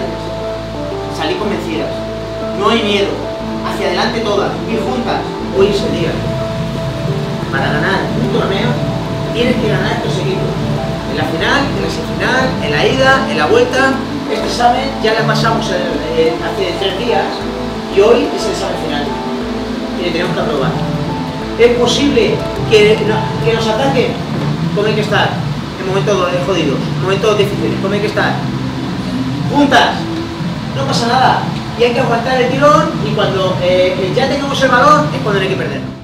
ellas. Salí convencidas. No hay miedo. Hacia adelante todas, ir juntas. Hoy es el día. Para ganar un torneo, tienes que ganar estos equipos. En la final, en la semifinal, en la ida, en la vuelta. Este examen ya lo pasamos eh, hace tres días y hoy es el examen final. Y le tenemos que aprobar. Es posible que, que nos ataquen, como hay que estar, en momentos eh, jodidos, en momentos difíciles, como hay que estar. Juntas, no pasa nada. Y hay que aguantar el tirón y cuando eh, ya tengamos el balón es cuando hay que perderlo.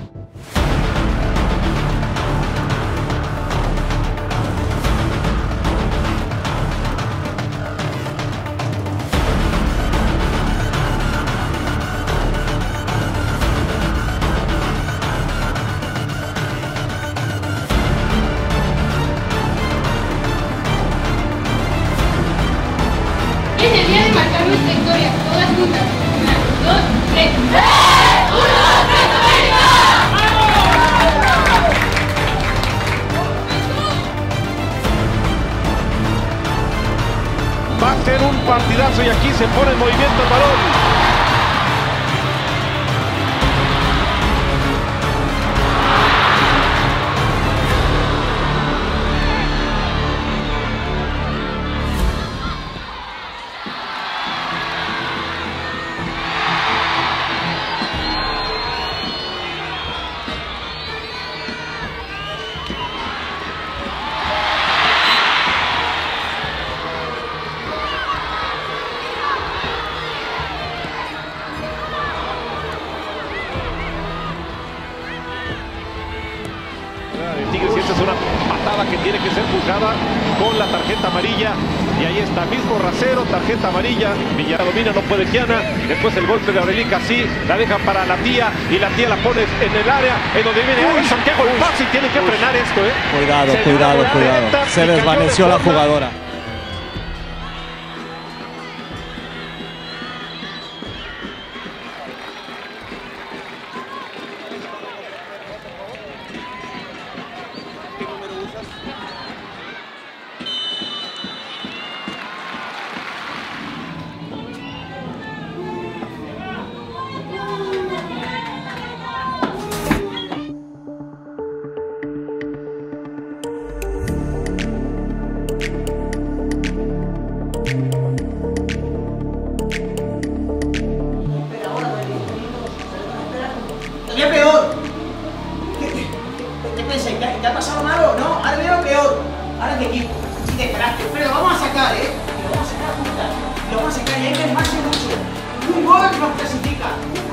Día de marcar nuestra historia, todas juntas. Una, dos, tres. Va a ser un partidazo y aquí se pone en movimiento el balón. Que tiene que ser juzgada con la tarjeta amarilla. Y ahí está, mismo rasero, tarjeta amarilla. Villar domina, no puede Kiana. Después el golpe de Aurelica sí, la deja para la tía y la tía la pone en el área en donde viene Anderson. Qué golpazo y tiene que frenar esto, ¿eh? Cuidado, Se cuidado, cuidado. Se desvaneció la jugadora. Y hay que mucho. Un gol nos clasifica.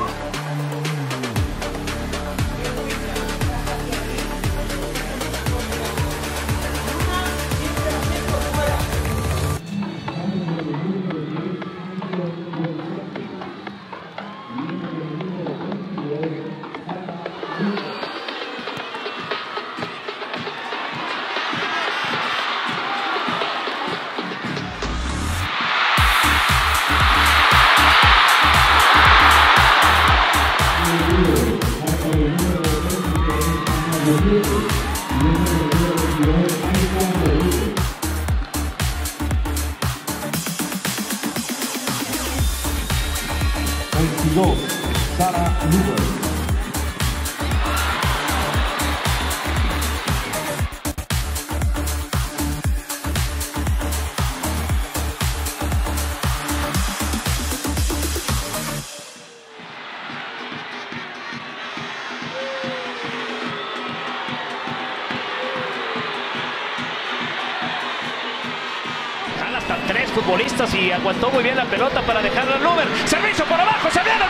Un gol. Jala futbolistas y aguantó muy bien la pelota para dejarla al Luber. Servicio por abajo, se viene el